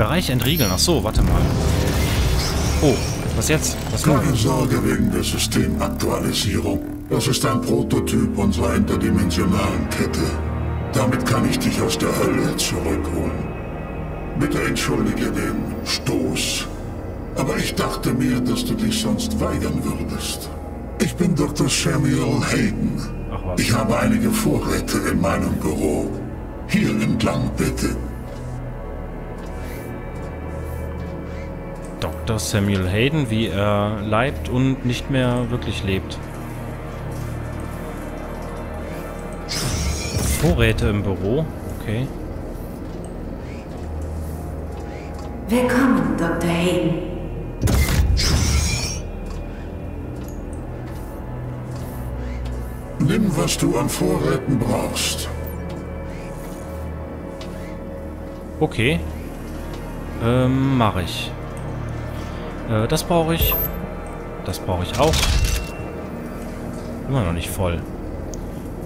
Bereich entriegeln. Ach so, warte mal. Oh, was jetzt? Was Keine nun? Sorge wegen der Systemaktualisierung. Das ist ein Prototyp unserer interdimensionalen Kette. Damit kann ich dich aus der Hölle zurückholen. Bitte entschuldige den Stoß. Aber ich dachte mir, dass du dich sonst weigern würdest. Ich bin Dr. Samuel Hayden. Ach was. Ich habe einige Vorräte in meinem Büro. Hier entlang bitte. Dr. Samuel Hayden, wie er leibt und nicht mehr wirklich lebt. Vorräte im Büro. Okay. Willkommen, Dr. Hayden. Nimm, was du an Vorräten brauchst. Okay. Ähm, mache ich. Äh, das brauche ich. Das brauche ich auch. Immer noch nicht voll.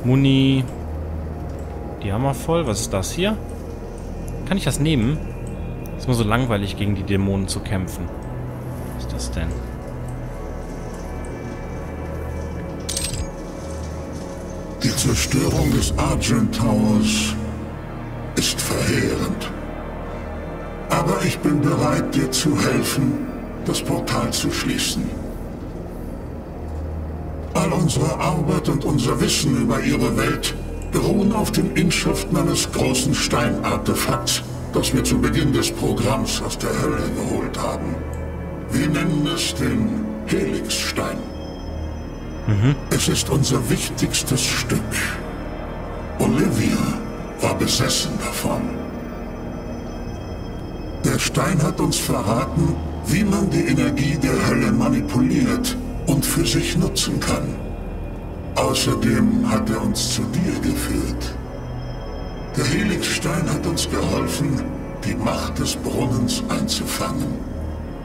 Muni. Die haben wir voll. Was ist das hier? Kann ich das nehmen? Ist immer so langweilig, gegen die Dämonen zu kämpfen. Was ist das denn? Die Zerstörung des Argent Towers ist verheerend. Aber ich bin bereit, dir zu helfen, das Portal zu schließen. All unsere Arbeit und unser Wissen über ihre Welt beruhen auf den Inschriften eines großen Steinartefakts, das wir zu Beginn des Programms aus der Hölle geholt haben. Wir nennen es den Helixstein. Es ist unser wichtigstes Stück. Olivia war besessen davon. Der Stein hat uns verraten, wie man die Energie der Hölle manipuliert und für sich nutzen kann. Außerdem hat er uns zu dir geführt. Der Helixstein hat uns geholfen, die Macht des Brunnens einzufangen.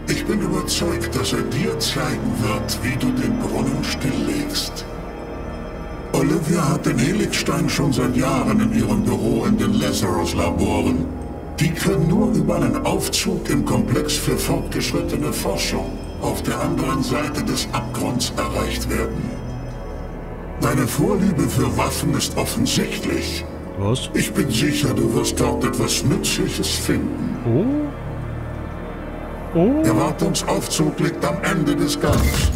Ich bin überzeugt, dass er dir zeigen wird, wie du den Brunnen stilllegst. Olivia hat den Helixstein schon seit Jahren in ihrem Büro in den Lazarus-Laboren. Die können nur über einen Aufzug im Komplex für fortgeschrittene Forschung auf der anderen Seite des Abgrunds erreicht werden. Deine Vorliebe für Waffen ist offensichtlich. Was? Ich bin sicher, du wirst dort etwas Nützliches finden. Oh? Oh? Der Wartungsaufzug liegt am Ende des Gangs.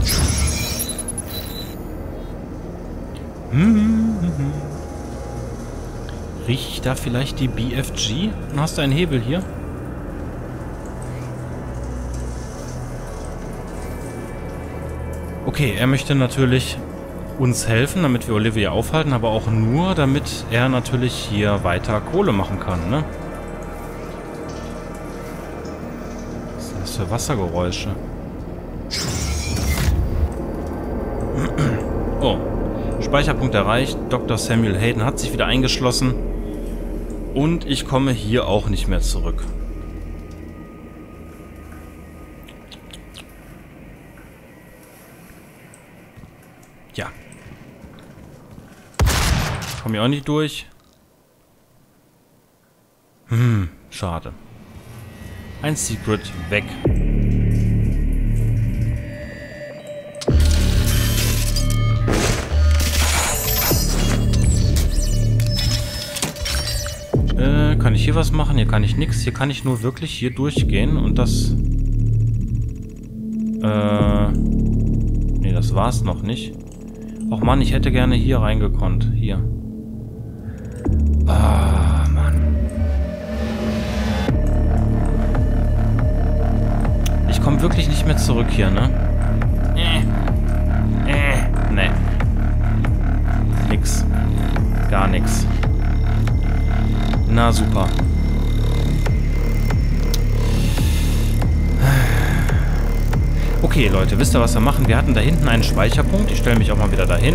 Rieche ich da vielleicht die BFG? Und hast du einen Hebel hier? Okay, er möchte natürlich uns helfen, damit wir Olivia aufhalten, aber auch nur, damit er natürlich hier weiter Kohle machen kann, ne? Was sind das für Wassergeräusche? Oh. Speicherpunkt erreicht. Dr. Samuel Hayden hat sich wieder eingeschlossen. Und ich komme hier auch nicht mehr zurück. Ja. Komme hier auch nicht durch. Hm, schade. Ein Secret weg. Kann ich hier was machen? Hier kann ich nichts. Hier kann ich nur wirklich hier durchgehen und das... Äh... Nee, das war's noch nicht. Och Mann, ich hätte gerne hier reingekonnt. Hier. Ah, Mann. Ich komme wirklich nicht mehr zurück hier, ne? Äh. Äh. Nee. Nix. Gar nix. Na super. Okay, Leute, wisst ihr, was wir machen? Wir hatten da hinten einen Speicherpunkt. Ich stelle mich auch mal wieder dahin.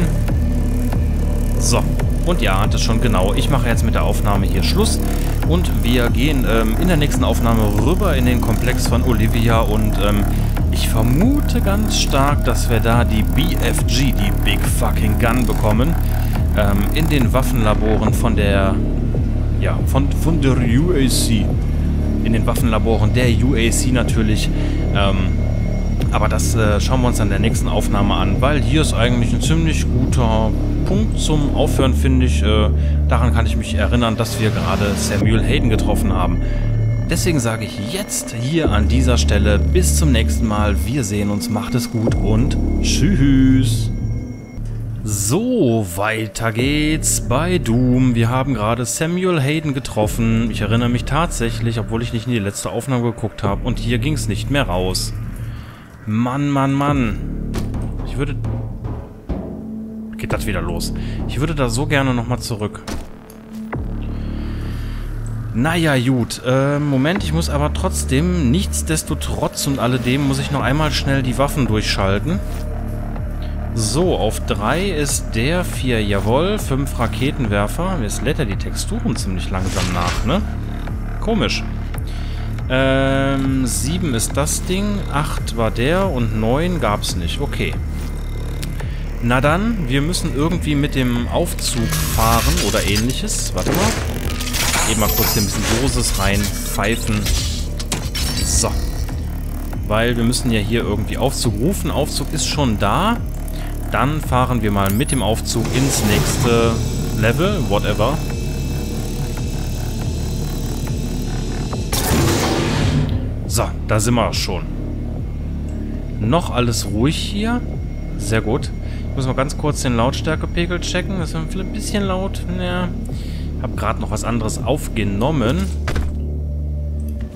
So. Und ja, das schon genau. Ich mache jetzt mit der Aufnahme hier Schluss. Und wir gehen ähm, in der nächsten Aufnahme rüber in den Komplex von Olivia. Und ähm, ich vermute ganz stark, dass wir da die BFG, die Big Fucking Gun, bekommen. Ähm, in den Waffenlaboren von der ja, von, von der UAC. in den Waffenlaboren der UAC natürlich. Ähm, aber das äh, schauen wir uns an der nächsten Aufnahme an, weil hier ist eigentlich ein ziemlich guter Punkt zum Aufhören, finde ich. Äh, daran kann ich mich erinnern, dass wir gerade Samuel Hayden getroffen haben. Deswegen sage ich jetzt hier an dieser Stelle bis zum nächsten Mal. Wir sehen uns, macht es gut und tschüss. So, weiter geht's bei Doom. Wir haben gerade Samuel Hayden getroffen. Ich erinnere mich tatsächlich, obwohl ich nicht in die letzte Aufnahme geguckt habe. Und hier ging es nicht mehr raus. Mann, Mann, Mann. Ich würde... Geht das wieder los. Ich würde da so gerne nochmal zurück. Naja, gut. Äh, Moment, ich muss aber trotzdem, nichtsdestotrotz und alledem, muss ich noch einmal schnell die Waffen durchschalten. So, auf 3 ist der, 4, jawohl, 5 Raketenwerfer. Jetzt lädt er die Texturen ziemlich langsam nach, ne? Komisch. Ähm, 7 ist das Ding, 8 war der und 9 gab's nicht. Okay. Na dann, wir müssen irgendwie mit dem Aufzug fahren oder ähnliches. Warte mal. Eben mal kurz hier ein bisschen Dosis reinpfeifen. So. Weil wir müssen ja hier irgendwie Aufzug rufen. Aufzug ist schon da. Dann fahren wir mal mit dem Aufzug ins nächste Level, whatever. So, da sind wir schon. Noch alles ruhig hier. Sehr gut. Ich muss mal ganz kurz den Lautstärkepegel checken. Das ist ein bisschen laut. Ja. Hab gerade noch was anderes aufgenommen.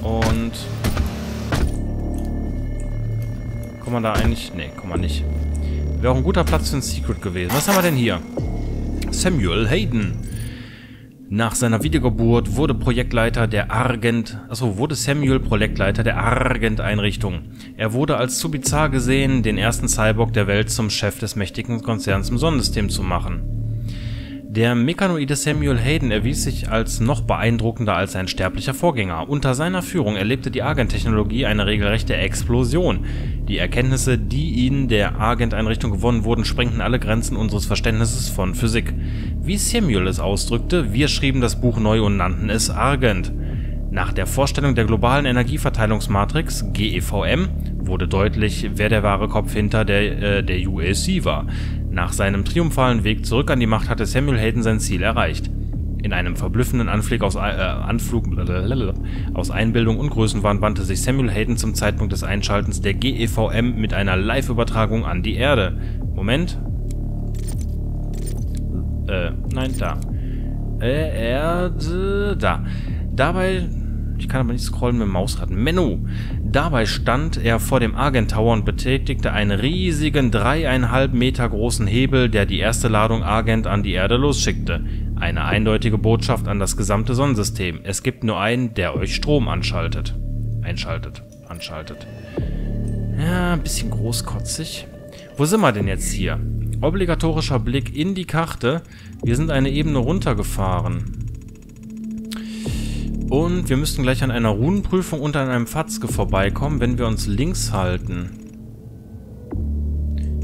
Und... Kommt man da eigentlich... Ne, kommt man nicht. Wäre auch ein guter Platz für ein Secret gewesen. Was haben wir denn hier? Samuel Hayden. Nach seiner Wiedergeburt wurde Projektleiter der Argent, also wurde Samuel Projektleiter der Argent-Einrichtung. Er wurde als zu bizarr gesehen, den ersten Cyborg der Welt zum Chef des mächtigen Konzerns im Sonnensystem zu machen. Der Mechanoide Samuel Hayden erwies sich als noch beeindruckender als sein sterblicher Vorgänger. Unter seiner Führung erlebte die Argent-Technologie eine regelrechte Explosion. Die Erkenntnisse, die in der Argent-Einrichtung gewonnen wurden, sprengten alle Grenzen unseres Verständnisses von Physik. Wie Samuel es ausdrückte, wir schrieben das Buch neu und nannten es Argent. Nach der Vorstellung der globalen Energieverteilungsmatrix GEVM wurde deutlich, wer der wahre Kopf hinter der, äh, der UAC war. Nach seinem triumphalen Weg zurück an die Macht hatte Samuel Hayden sein Ziel erreicht. In einem verblüffenden Anflug aus, äh, Anflug aus Einbildung und Größenwahn wandte sich Samuel Hayden zum Zeitpunkt des Einschaltens der GEVM mit einer Live-Übertragung an die Erde. Moment. Äh, nein, da. Äh, Erde, da. Dabei ich kann aber nicht scrollen mit dem Mausrad. Menü. Dabei stand er vor dem Argent Tower und betätigte einen riesigen, dreieinhalb Meter großen Hebel, der die erste Ladung Argent an die Erde losschickte. Eine eindeutige Botschaft an das gesamte Sonnensystem. Es gibt nur einen, der euch Strom anschaltet. Einschaltet. Anschaltet. Ja, ein bisschen großkotzig. Wo sind wir denn jetzt hier? Obligatorischer Blick in die Karte. Wir sind eine Ebene runtergefahren. Und wir müssten gleich an einer Runenprüfung und an einem Fatzke vorbeikommen, wenn wir uns links halten.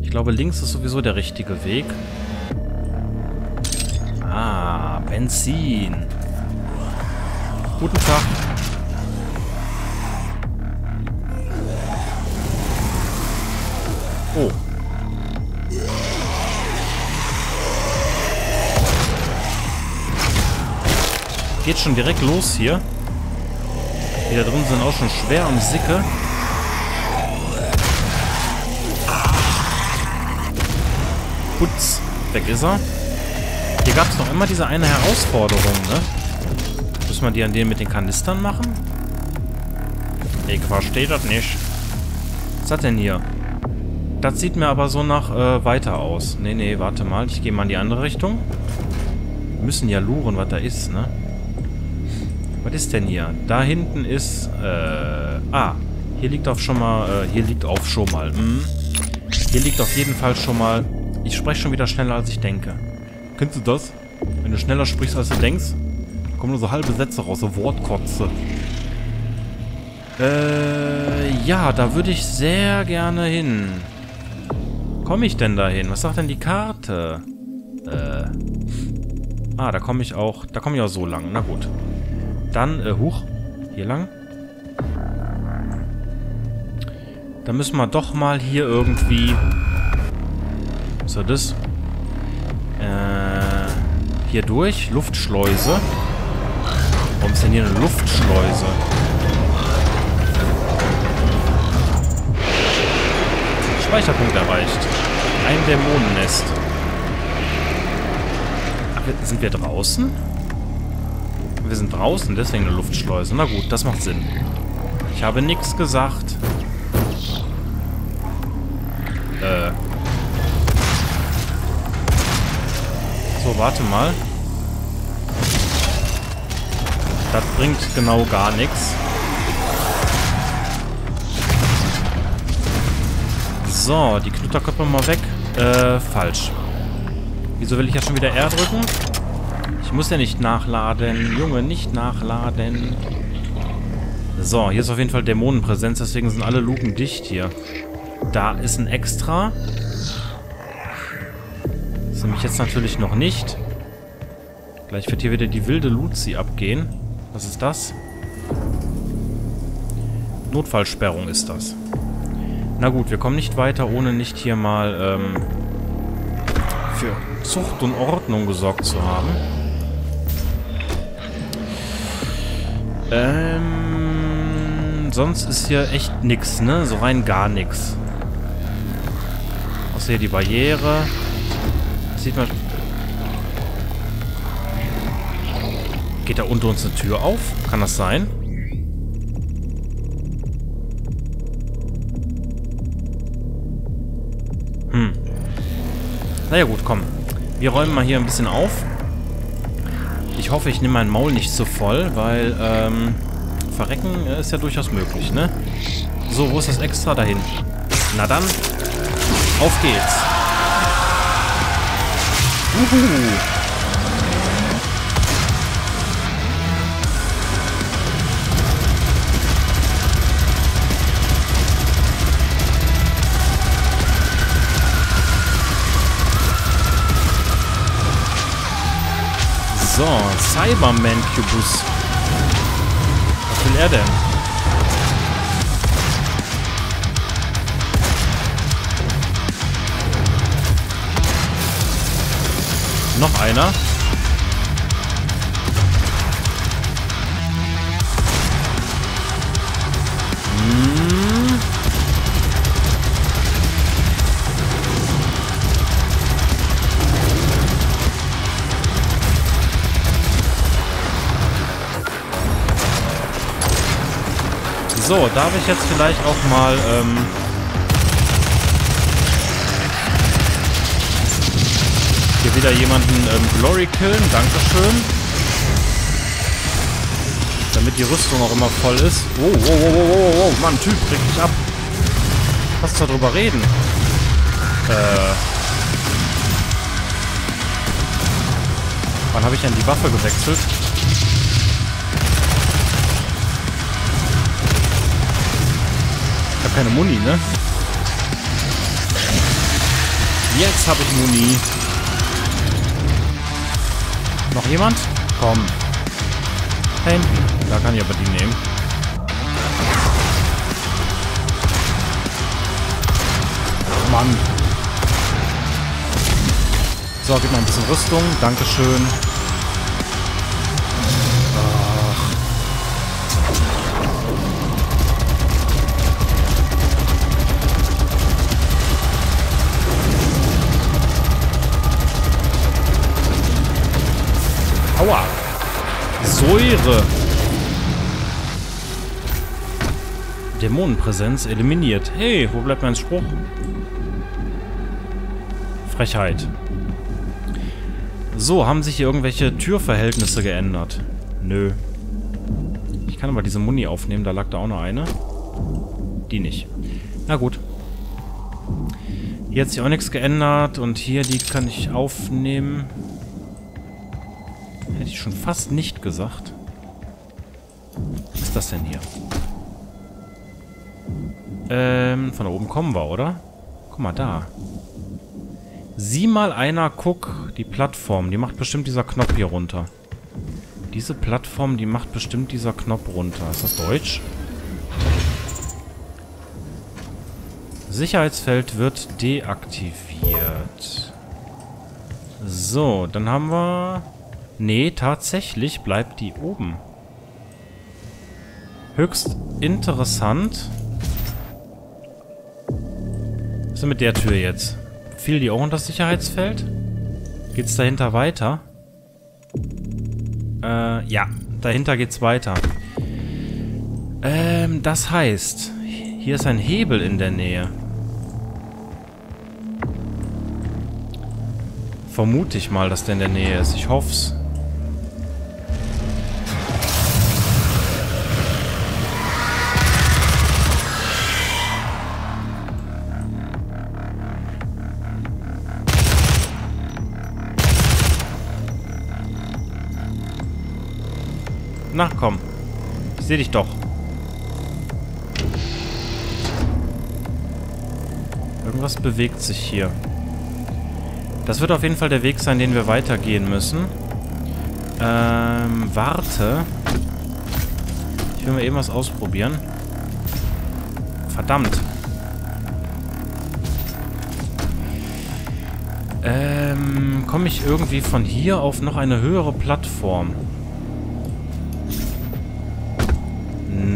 Ich glaube, links ist sowieso der richtige Weg. Ah, Benzin. Guten Tag. Oh. Geht schon direkt los hier. Die da drin sind auch schon schwer am Sicke. Putz. Weg ist er. Hier gab es noch immer diese eine Herausforderung, ne? Müssen wir die an denen mit den Kanistern machen? Ich verstehe das nicht. Was das denn hier? Das sieht mir aber so nach äh, weiter aus. Nee, nee, warte mal. Ich gehe mal in die andere Richtung. Wir müssen ja luren, was da ist, ne? Was ist denn hier? Da hinten ist, äh, ah, hier liegt auf schon mal, äh, hier liegt auf schon mal, hm. Hier liegt auf jeden Fall schon mal, ich spreche schon wieder schneller als ich denke. Kennst du das? Wenn du schneller sprichst als du denkst, kommen nur so halbe Sätze raus, so Wortkotze. Äh, ja, da würde ich sehr gerne hin. Komme ich denn da hin? Was sagt denn die Karte? Äh. Ah, da komme ich auch, da komme ich auch so lang. Na gut. Dann, äh, hoch. Hier lang. Dann müssen wir doch mal hier irgendwie... Was war das? Äh, hier durch. Luftschleuse. Warum ist denn hier eine Luftschleuse? Speicherpunkt erreicht. Ein Dämonennest. Ach, sind wir draußen? Wir sind draußen, deswegen eine Luftschleuse. Na gut, das macht Sinn. Ich habe nichts gesagt. Äh. So, warte mal. Das bringt genau gar nichts. So, die Knutterköpfe mal weg. Äh, falsch. Wieso will ich ja schon wieder R drücken? Ich muss ja nicht nachladen. Junge, nicht nachladen. So, hier ist auf jeden Fall Dämonenpräsenz, deswegen sind alle Luken dicht hier. Da ist ein Extra. Das nehme ich jetzt natürlich noch nicht. Gleich wird hier wieder die wilde Luzi abgehen. Was ist das? Notfallsperrung ist das. Na gut, wir kommen nicht weiter, ohne nicht hier mal ähm, für Zucht und Ordnung gesorgt zu haben. Ähm, sonst ist hier echt nix, ne? So rein gar nix. Außer hier die Barriere. Das sieht man... Geht da unter uns eine Tür auf? Kann das sein? Hm. Naja gut, komm. Wir räumen mal hier ein bisschen auf. Ich hoffe, ich nehme mein Maul nicht zu voll, weil, ähm, verrecken ist ja durchaus möglich, ne? So, wo ist das extra? Dahin. Na dann, auf geht's. Uhu. So, Cyberman Cubus. Was will er denn? Noch einer. So, darf ich jetzt vielleicht auch mal, ähm... Hier wieder jemanden ähm, Glory killen. Dankeschön. Damit die Rüstung auch immer voll ist. Oh, oh, oh, oh, oh, oh, Mann, Typ, reg dich ab. Lass uns darüber reden. Äh... Wann habe ich denn die Waffe gewechselt? Keine Muni, ne? Jetzt habe ich Muni. Noch jemand? Komm. Da hinten. Da kann ich aber die nehmen. Mann. So, gib mal ein bisschen Rüstung. Dankeschön. Dämonenpräsenz eliminiert. Hey, wo bleibt mein Spruch? Frechheit. So, haben sich hier irgendwelche Türverhältnisse geändert? Nö. Ich kann aber diese Muni aufnehmen, da lag da auch noch eine. Die nicht. Na gut. Hier hat sich auch nichts geändert und hier, die kann ich aufnehmen. Hätte ich schon fast nicht gesagt. Was ist das denn hier? Ähm, von da oben kommen wir, oder? Guck mal, da. Sieh mal einer, guck, die Plattform. Die macht bestimmt dieser Knopf hier runter. Diese Plattform, die macht bestimmt dieser Knopf runter. Ist das Deutsch? Sicherheitsfeld wird deaktiviert. So, dann haben wir... Nee, tatsächlich bleibt die oben. Höchst interessant. Was ist mit der Tür jetzt? Fiel die auch unter das Sicherheitsfeld? Geht's dahinter weiter? Äh, ja. Dahinter geht's weiter. Ähm, das heißt, hier ist ein Hebel in der Nähe. Vermute ich mal, dass der in der Nähe ist. Ich hoff's. Na, komm. Ich sehe dich doch. Irgendwas bewegt sich hier. Das wird auf jeden Fall der Weg sein, den wir weitergehen müssen. Ähm, warte. Ich will mal eben was ausprobieren. Verdammt. Ähm, komme ich irgendwie von hier auf noch eine höhere Plattform?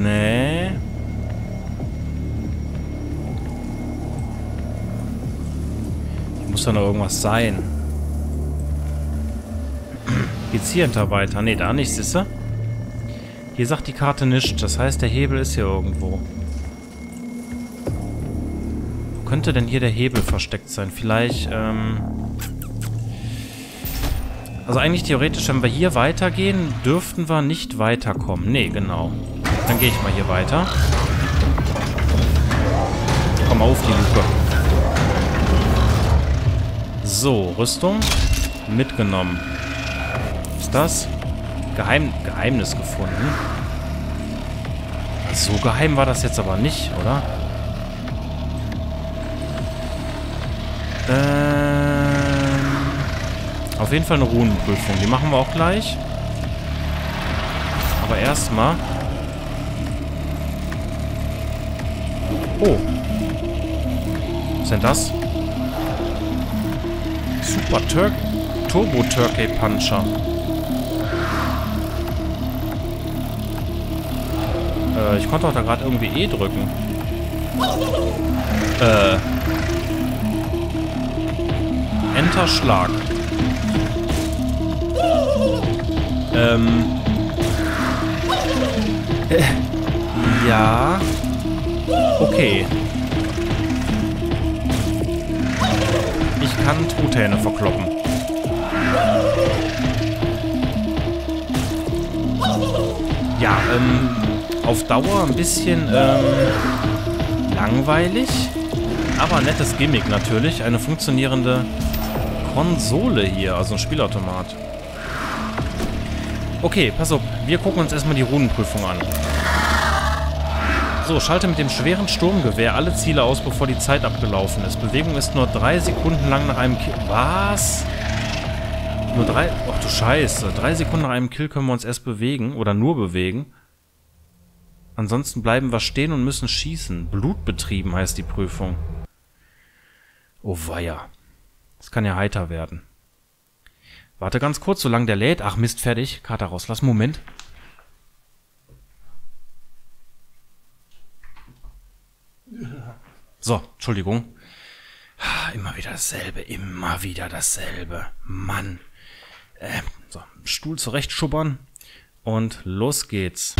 Nee. Hier muss da noch irgendwas sein. Geht's hier hinter weiter? Nee, da nicht, siehste? Hier sagt die Karte nichts. Das heißt, der Hebel ist hier irgendwo. Wo könnte denn hier der Hebel versteckt sein? Vielleicht, ähm... Also eigentlich theoretisch, wenn wir hier weitergehen, dürften wir nicht weiterkommen. Nee, genau. Dann gehe ich mal hier weiter. Komm mal auf die Luke. So, Rüstung. Mitgenommen. Was ist das? Geheim Geheimnis gefunden. So geheim war das jetzt aber nicht, oder? Ähm, auf jeden Fall eine Runenprüfung. Die machen wir auch gleich. Aber erstmal Oh. Was ist denn das? Super Turk Turbo Turkey Puncher. Äh, ich konnte auch da gerade irgendwie E drücken. Äh. Enter Schlag. Ähm. Äh, ja. Okay. Ich kann Truthähne verkloppen. Ja, ähm, auf Dauer ein bisschen, ähm, langweilig. Aber nettes Gimmick natürlich. Eine funktionierende Konsole hier, also ein Spielautomat. Okay, pass auf. Wir gucken uns erstmal die Runenprüfung an. So, schalte mit dem schweren Sturmgewehr alle Ziele aus, bevor die Zeit abgelaufen ist. Bewegung ist nur drei Sekunden lang nach einem Kill. Was? Nur drei... Ach du Scheiße. Drei Sekunden nach einem Kill können wir uns erst bewegen. Oder nur bewegen. Ansonsten bleiben wir stehen und müssen schießen. Blutbetrieben heißt die Prüfung. Oh weia. Das kann ja heiter werden. Warte ganz kurz, solange der lädt. Ach Mist, fertig. Karte rauslassen. Moment. So, Entschuldigung. Immer wieder dasselbe, immer wieder dasselbe. Mann. Äh, so, Stuhl zurechtschubbern und los geht's.